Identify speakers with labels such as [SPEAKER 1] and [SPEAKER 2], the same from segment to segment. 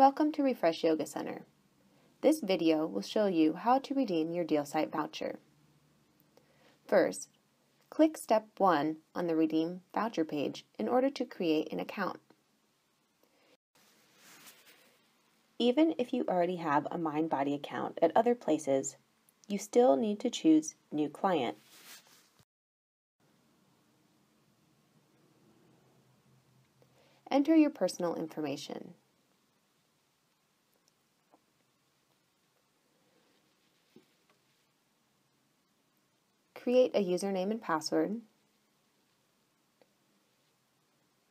[SPEAKER 1] Welcome to Refresh Yoga Center. This video will show you how to redeem your DealSite voucher. First, click Step 1 on the Redeem Voucher page in order to create an account. Even if you already have a MindBody account at other places, you still need to choose New Client. Enter your personal information. Create a username and password,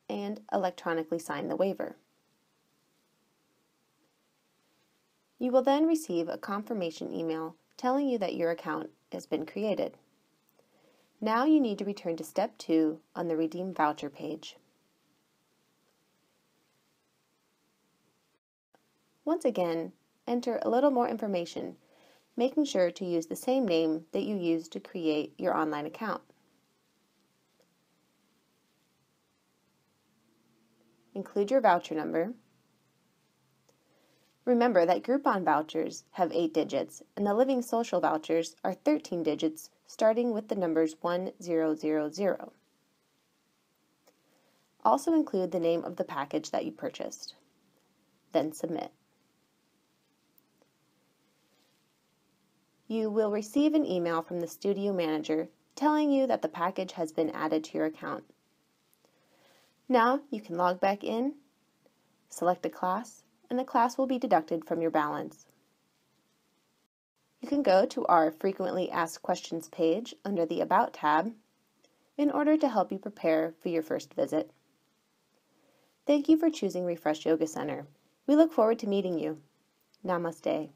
[SPEAKER 1] and electronically sign the waiver. You will then receive a confirmation email telling you that your account has been created. Now you need to return to step 2 on the Redeem Voucher page. Once again, enter a little more information, making sure to use the same name that you used to create your online account. Include your voucher number. Remember that Groupon vouchers have 8 digits and the Living Social vouchers are 13 digits starting with the numbers 1000. Also include the name of the package that you purchased. Then submit. You will receive an email from the studio manager telling you that the package has been added to your account. Now you can log back in, select a class, and the class will be deducted from your balance. You can go to our Frequently Asked Questions page under the About tab in order to help you prepare for your first visit. Thank you for choosing Refresh Yoga Center. We look forward to meeting you. Namaste.